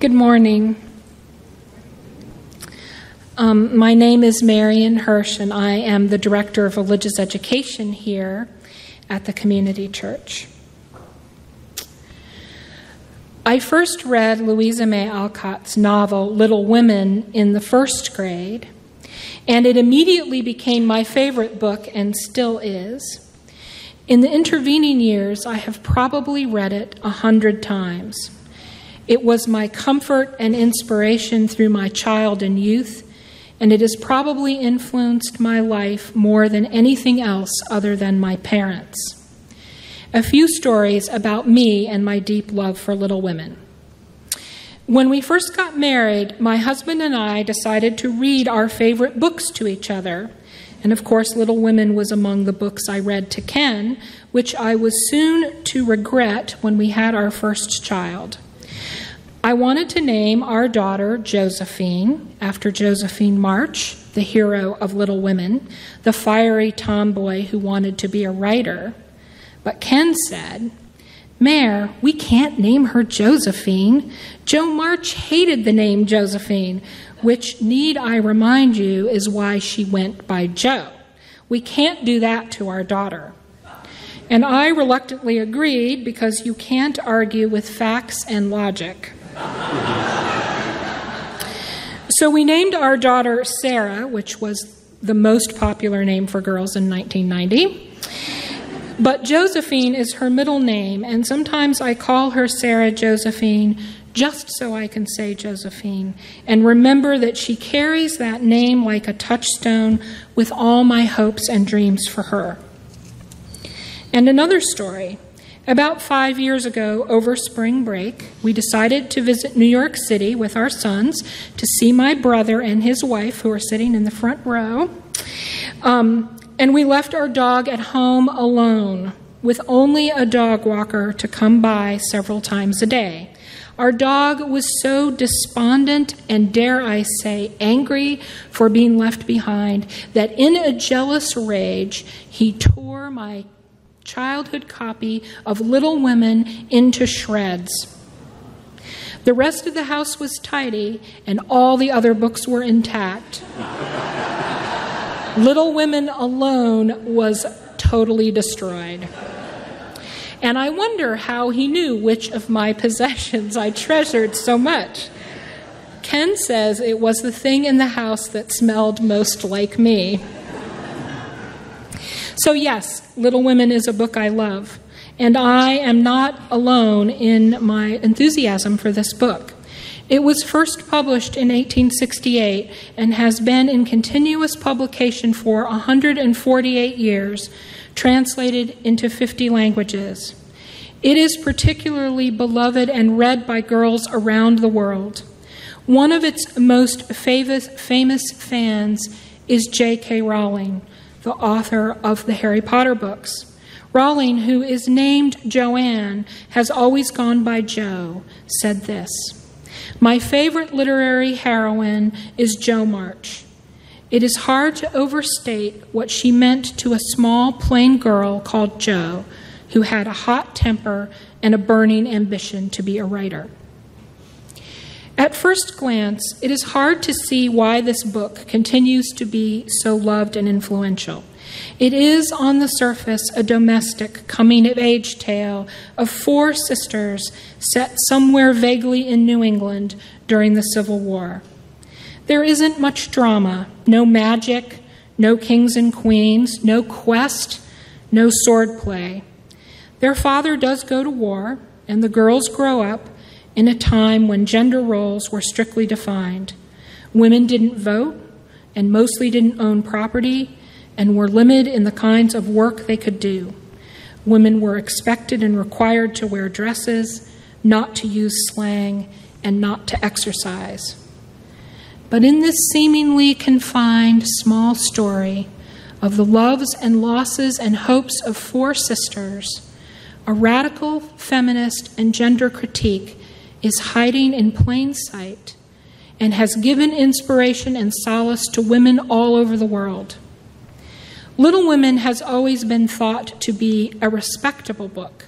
Good morning. Um, my name is Marion Hirsch, and I am the Director of Religious Education here at the Community Church. I first read Louisa May Alcott's novel Little Women in the first grade, and it immediately became my favorite book and still is. In the intervening years, I have probably read it a hundred times. It was my comfort and inspiration through my child and youth, and it has probably influenced my life more than anything else other than my parents. A few stories about me and my deep love for Little Women. When we first got married, my husband and I decided to read our favorite books to each other. And of course, Little Women was among the books I read to Ken, which I was soon to regret when we had our first child. I wanted to name our daughter Josephine after Josephine March, the hero of Little Women, the fiery tomboy who wanted to be a writer. But Ken said, Mayor, we can't name her Josephine. Jo March hated the name Josephine, which, need I remind you, is why she went by Jo. We can't do that to our daughter. And I reluctantly agreed because you can't argue with facts and logic. So we named our daughter Sarah, which was the most popular name for girls in 1990. But Josephine is her middle name, and sometimes I call her Sarah Josephine just so I can say Josephine and remember that she carries that name like a touchstone with all my hopes and dreams for her. And another story about five years ago, over spring break, we decided to visit New York City with our sons to see my brother and his wife, who are sitting in the front row. Um, and we left our dog at home alone, with only a dog walker to come by several times a day. Our dog was so despondent and, dare I say, angry for being left behind that in a jealous rage, he tore my childhood copy of Little Women into shreds. The rest of the house was tidy, and all the other books were intact. Little Women alone was totally destroyed. And I wonder how he knew which of my possessions I treasured so much. Ken says it was the thing in the house that smelled most like me. So, yes, Little Women is a book I love, and I am not alone in my enthusiasm for this book. It was first published in 1868 and has been in continuous publication for 148 years, translated into 50 languages. It is particularly beloved and read by girls around the world. One of its most famous, famous fans is J.K. Rowling, the author of the Harry Potter books. Rowling, who is named Joanne, has always gone by Jo, said this My favorite literary heroine is Jo March. It is hard to overstate what she meant to a small, plain girl called Jo, who had a hot temper and a burning ambition to be a writer. At first glance, it is hard to see why this book continues to be so loved and influential. It is, on the surface, a domestic coming of age tale of four sisters set somewhere vaguely in New England during the Civil War. There isn't much drama, no magic, no kings and queens, no quest, no swordplay. Their father does go to war, and the girls grow up in a time when gender roles were strictly defined. Women didn't vote and mostly didn't own property and were limited in the kinds of work they could do. Women were expected and required to wear dresses, not to use slang, and not to exercise. But in this seemingly confined small story of the loves and losses and hopes of four sisters, a radical feminist and gender critique is hiding in plain sight and has given inspiration and solace to women all over the world. Little Women has always been thought to be a respectable book,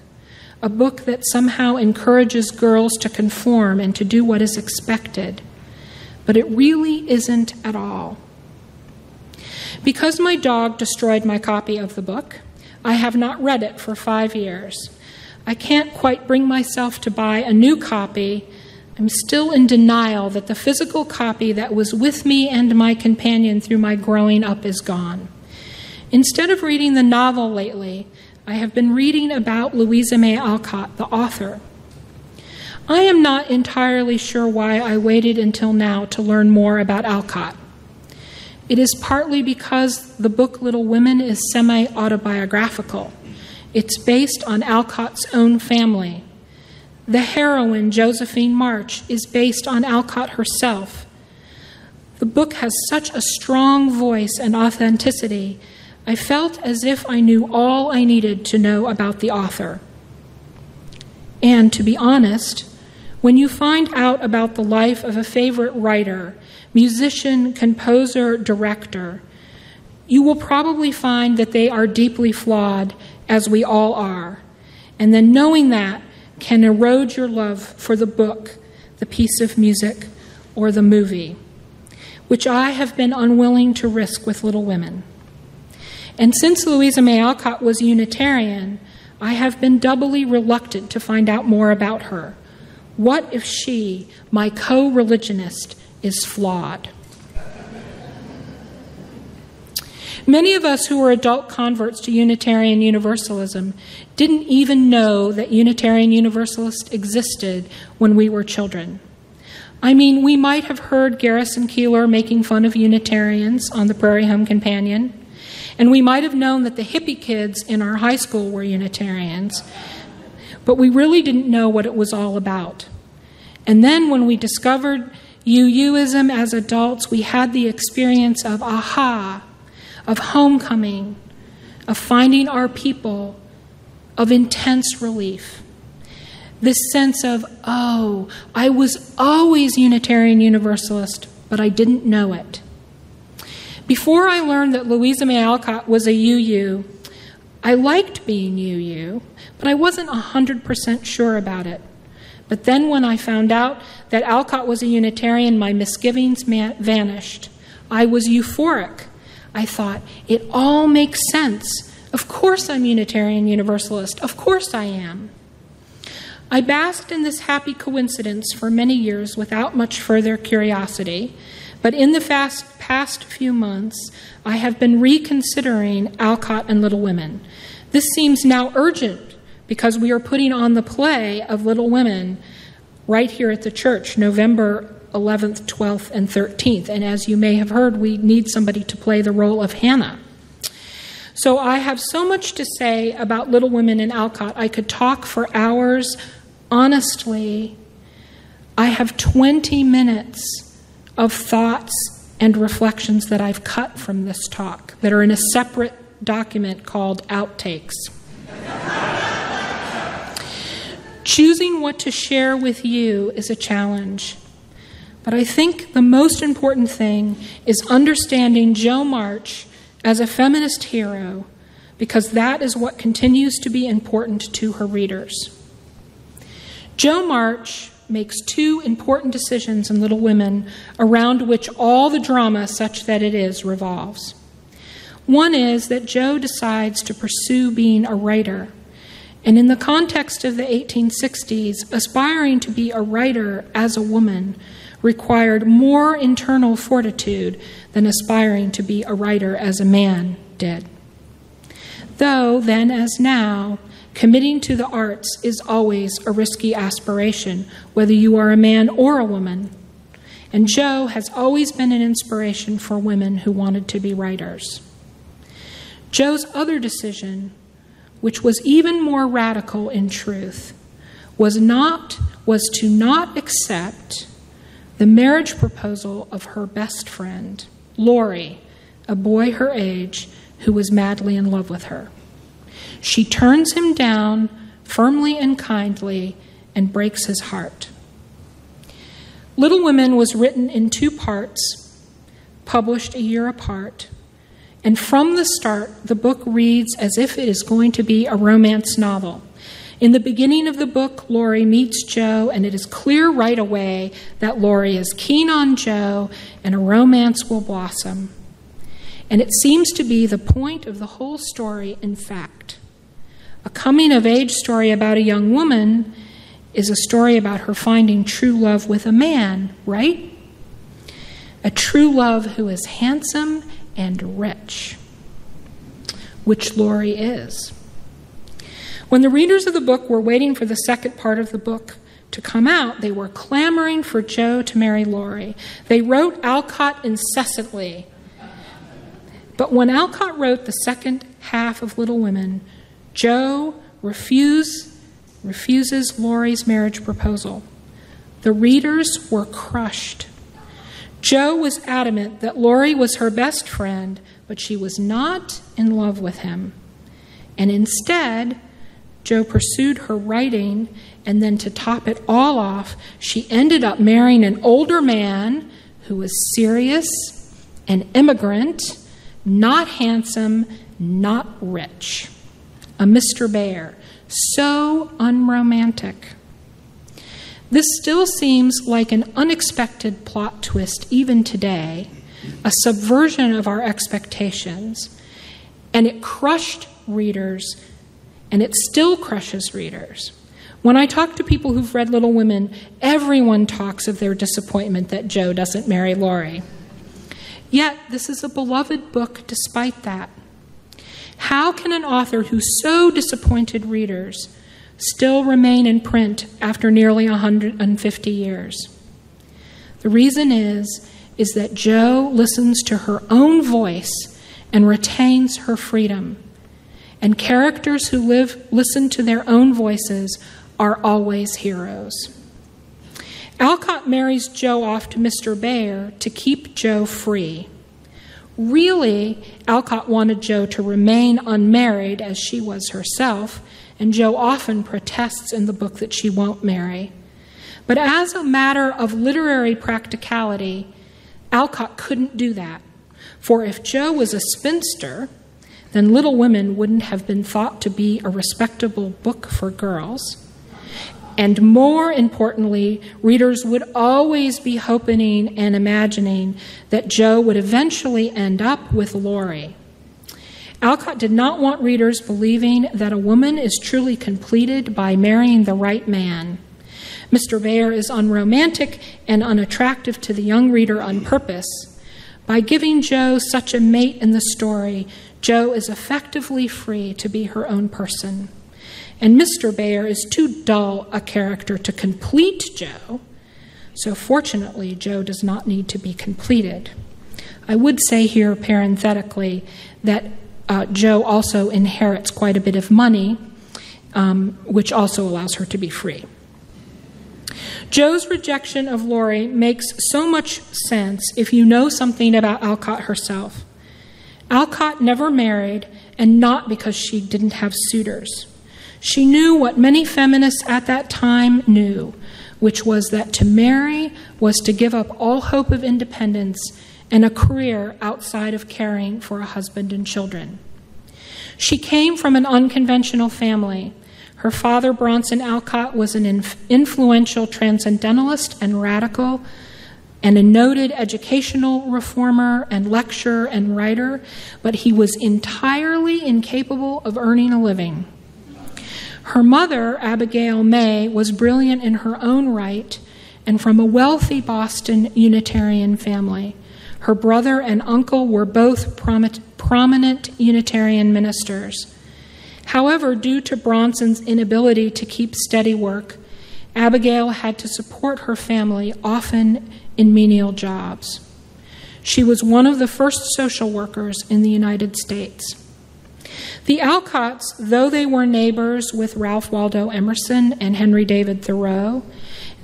a book that somehow encourages girls to conform and to do what is expected. But it really isn't at all. Because my dog destroyed my copy of the book, I have not read it for five years. I can't quite bring myself to buy a new copy. I'm still in denial that the physical copy that was with me and my companion through my growing up is gone. Instead of reading the novel lately, I have been reading about Louisa May Alcott, the author. I am not entirely sure why I waited until now to learn more about Alcott. It is partly because the book Little Women is semi autobiographical. It's based on Alcott's own family. The heroine, Josephine March, is based on Alcott herself. The book has such a strong voice and authenticity. I felt as if I knew all I needed to know about the author. And to be honest, when you find out about the life of a favorite writer, musician, composer, director, you will probably find that they are deeply flawed, as we all are. And then knowing that can erode your love for the book, the piece of music, or the movie, which I have been unwilling to risk with Little Women. And since Louisa May Alcott was Unitarian, I have been doubly reluctant to find out more about her. What if she, my co religionist, is flawed? Many of us who were adult converts to Unitarian Universalism didn't even know that Unitarian Universalists existed when we were children. I mean, we might have heard Garrison Keillor making fun of Unitarians on the Prairie Home Companion, and we might have known that the hippie kids in our high school were Unitarians, but we really didn't know what it was all about. And then when we discovered UUism as adults, we had the experience of aha, of homecoming, of finding our people, of intense relief. This sense of, oh, I was always Unitarian Universalist, but I didn't know it. Before I learned that Louisa May Alcott was a UU, I liked being UU, but I wasn't 100% sure about it. But then when I found out that Alcott was a Unitarian, my misgivings vanished. I was euphoric. I thought, it all makes sense. Of course I'm Unitarian Universalist. Of course I am. I basked in this happy coincidence for many years without much further curiosity, but in the fast, past few months, I have been reconsidering Alcott and Little Women. This seems now urgent because we are putting on the play of Little Women right here at the church, November 11th, 12th, and 13th. And as you may have heard, we need somebody to play the role of Hannah. So I have so much to say about Little Women in Alcott. I could talk for hours. Honestly, I have 20 minutes of thoughts and reflections that I've cut from this talk that are in a separate document called Outtakes. Choosing what to share with you is a challenge. But I think the most important thing is understanding Jo March as a feminist hero because that is what continues to be important to her readers. Jo March makes two important decisions in Little Women around which all the drama, such that it is, revolves. One is that Jo decides to pursue being a writer. And in the context of the 1860s, aspiring to be a writer as a woman required more internal fortitude than aspiring to be a writer as a man did. Though, then as now, committing to the arts is always a risky aspiration, whether you are a man or a woman. And Jo has always been an inspiration for women who wanted to be writers. Jo's other decision, which was even more radical in truth, was not was to not accept the marriage proposal of her best friend, Laurie, a boy her age who was madly in love with her. She turns him down firmly and kindly and breaks his heart. Little Women was written in two parts, published a year apart, and from the start, the book reads as if it is going to be a romance novel. In the beginning of the book, Laurie meets Jo, and it is clear right away that Laurie is keen on Jo and a romance will blossom. And it seems to be the point of the whole story, in fact. A coming of age story about a young woman is a story about her finding true love with a man, right? A true love who is handsome and rich, which Laurie is. When the readers of the book were waiting for the second part of the book to come out, they were clamoring for Jo to marry Laurie. They wrote Alcott incessantly. But when Alcott wrote the second half of Little Women, Jo refuse, refuses Laurie's marriage proposal. The readers were crushed. Jo was adamant that Laurie was her best friend, but she was not in love with him. And instead, Jo pursued her writing, and then to top it all off, she ended up marrying an older man who was serious, an immigrant, not handsome, not rich, a Mr. Bhaer. So unromantic. This still seems like an unexpected plot twist even today, a subversion of our expectations, and it crushed readers and it still crushes readers. When I talk to people who've read Little Women, everyone talks of their disappointment that Jo doesn't marry Laurie. Yet, this is a beloved book despite that. How can an author who so disappointed readers still remain in print after nearly 150 years? The reason is is that Jo listens to her own voice and retains her freedom and characters who live listen to their own voices are always heroes. Alcott marries Jo off to Mr. Bhaer to keep Jo free. Really, Alcott wanted Jo to remain unmarried as she was herself, and Jo often protests in the book that she won't marry. But as a matter of literary practicality, Alcott couldn't do that. For if Jo was a spinster, then Little Women wouldn't have been thought to be a respectable book for girls. And more importantly, readers would always be hoping and imagining that Jo would eventually end up with Laurie. Alcott did not want readers believing that a woman is truly completed by marrying the right man. Mr. Bhaer is unromantic and unattractive to the young reader on purpose. By giving Jo such a mate in the story, Jo is effectively free to be her own person. And Mr. Bhaer is too dull a character to complete Jo, so fortunately, Jo does not need to be completed. I would say here, parenthetically, that uh, Jo also inherits quite a bit of money, um, which also allows her to be free. Jo's rejection of Laurie makes so much sense if you know something about Alcott herself. Alcott never married, and not because she didn't have suitors. She knew what many feminists at that time knew, which was that to marry was to give up all hope of independence and a career outside of caring for a husband and children. She came from an unconventional family. Her father, Bronson Alcott, was an influential transcendentalist and radical and a noted educational reformer and lecturer and writer, but he was entirely incapable of earning a living. Her mother, Abigail May, was brilliant in her own right and from a wealthy Boston Unitarian family. Her brother and uncle were both prominent Unitarian ministers. However, due to Bronson's inability to keep steady work, Abigail had to support her family, often in menial jobs. She was one of the first social workers in the United States. The Alcotts, though they were neighbors with Ralph Waldo Emerson and Henry David Thoreau,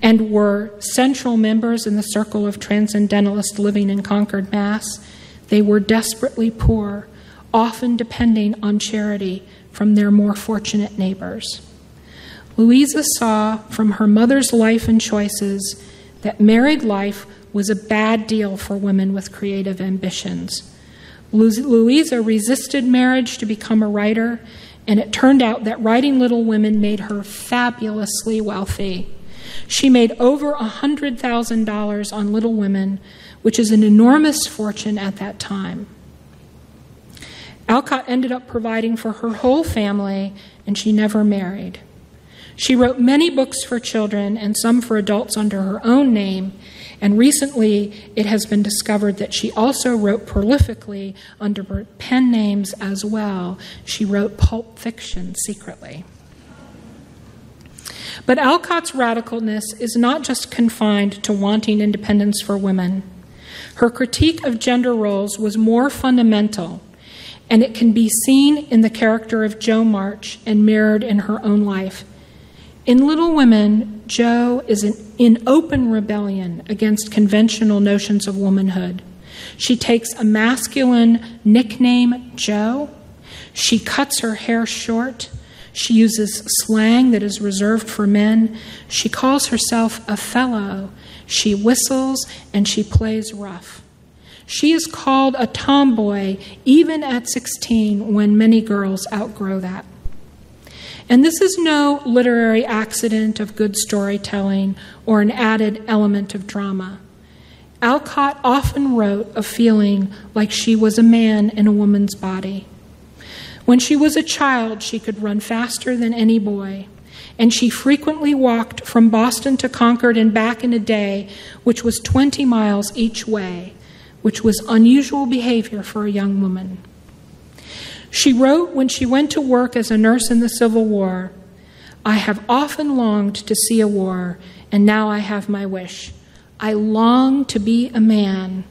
and were central members in the circle of transcendentalists living in Concord, Mass., they were desperately poor, often depending on charity from their more fortunate neighbors. Louisa saw from her mother's life and choices that married life was a bad deal for women with creative ambitions. Louisa resisted marriage to become a writer, and it turned out that writing Little Women made her fabulously wealthy. She made over $100,000 on Little Women, which is an enormous fortune at that time. Alcott ended up providing for her whole family, and she never married. She wrote many books for children and some for adults under her own name, and recently it has been discovered that she also wrote prolifically under pen names as well. She wrote pulp fiction secretly. But Alcott's radicalness is not just confined to wanting independence for women. Her critique of gender roles was more fundamental, and it can be seen in the character of Jo March and mirrored in her own life. In Little Women, Jo is an, in open rebellion against conventional notions of womanhood. She takes a masculine nickname, Jo. She cuts her hair short. She uses slang that is reserved for men. She calls herself a fellow. She whistles and she plays rough. She is called a tomboy even at 16 when many girls outgrow that. And this is no literary accident of good storytelling or an added element of drama. Alcott often wrote of feeling like she was a man in a woman's body. When she was a child, she could run faster than any boy, and she frequently walked from Boston to Concord and back in a day, which was 20 miles each way, which was unusual behavior for a young woman. She wrote when she went to work as a nurse in the Civil War I have often longed to see a war, and now I have my wish. I long to be a man,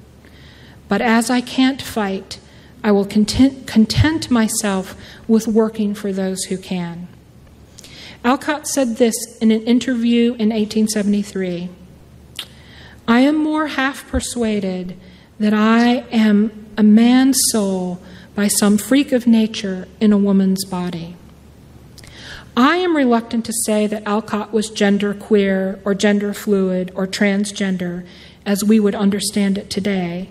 but as I can't fight, I will content, content myself with working for those who can. Alcott said this in an interview in 1873 I am more half persuaded that I am a man's soul by some freak of nature in a woman's body. I am reluctant to say that Alcott was gender queer or gender fluid or transgender as we would understand it today,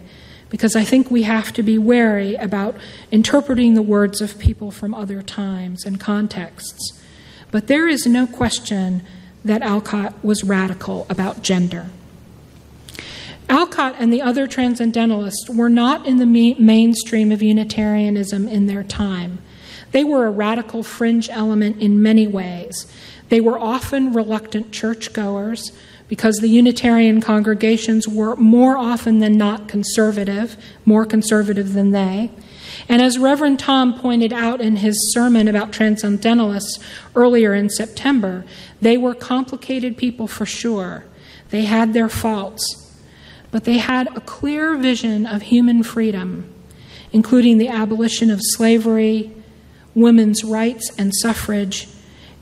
because I think we have to be wary about interpreting the words of people from other times and contexts. But there is no question that Alcott was radical about gender. Alcott and the other transcendentalists were not in the mainstream of Unitarianism in their time. They were a radical fringe element in many ways. They were often reluctant churchgoers because the Unitarian congregations were more often than not conservative, more conservative than they. And as Reverend Tom pointed out in his sermon about transcendentalists earlier in September, they were complicated people for sure. They had their faults but they had a clear vision of human freedom, including the abolition of slavery, women's rights and suffrage,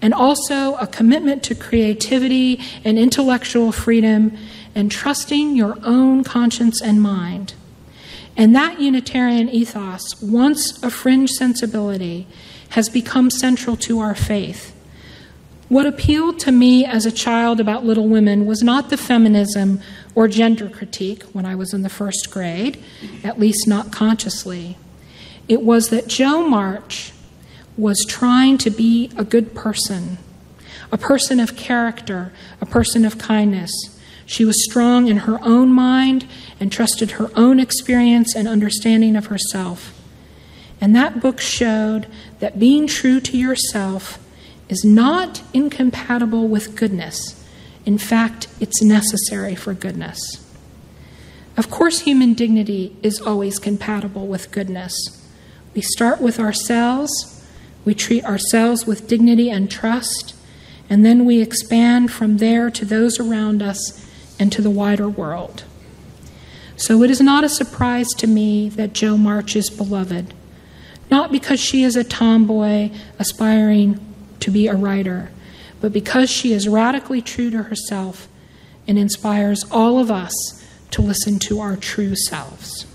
and also a commitment to creativity and intellectual freedom and trusting your own conscience and mind. And that Unitarian ethos, once a fringe sensibility, has become central to our faith. What appealed to me as a child about Little Women was not the feminism or gender critique when I was in the first grade, at least not consciously. It was that Jo March was trying to be a good person, a person of character, a person of kindness. She was strong in her own mind and trusted her own experience and understanding of herself. And that book showed that being true to yourself is not incompatible with goodness. In fact, it's necessary for goodness. Of course, human dignity is always compatible with goodness. We start with ourselves, we treat ourselves with dignity and trust, and then we expand from there to those around us and to the wider world. So it is not a surprise to me that Jo March is beloved, not because she is a tomboy aspiring to be a writer, but because she is radically true to herself and inspires all of us to listen to our true selves.